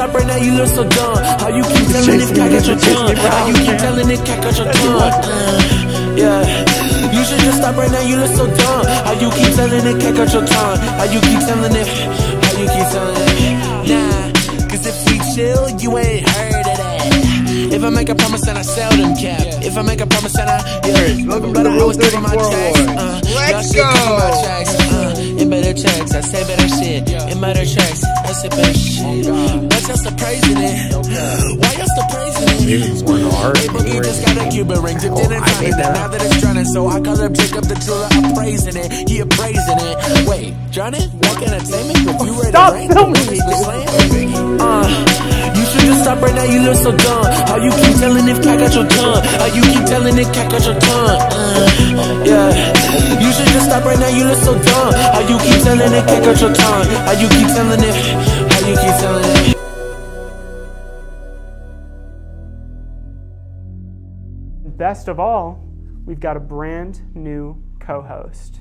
stop right now, you look so dumb. How you keep telling this cat got your tongue? How you keep telling this cat got your tongue? Yeah. You should just stop right now, you look so dumb. How you keep telling this cat got your tongue? How you keep telling it? How you keep telling it? Nah, cause if we chill, you ain't that. If I make a promise and I seldom cap. If I make a promise and I, yeah. Welcome but I Rule always cover my 34 checks. Uh, Let's y'all should cover my go. Uh, in better checks, I say better shit. In better tracks, I say better shit. But y'all still praising it. Why y'all still praising it? It's one hard. Hey, Boogie just got a Cuban ring, dipped in and I found it. that. Now that it's drowning, so I call up Jacob the jeweler. I'm praising it, he appraising it. Wait, drowning? Like entertainment? If you ready Stop to rain, right now, you look so dumb. How you keep telling if got your tongue? How you keep telling if got your tongue? Uh, yeah. You should just stop right now, you look so dumb. How you keep telling got your tongue? How you keep telling? How you keep telling? Best of all, we've got a brand new co host.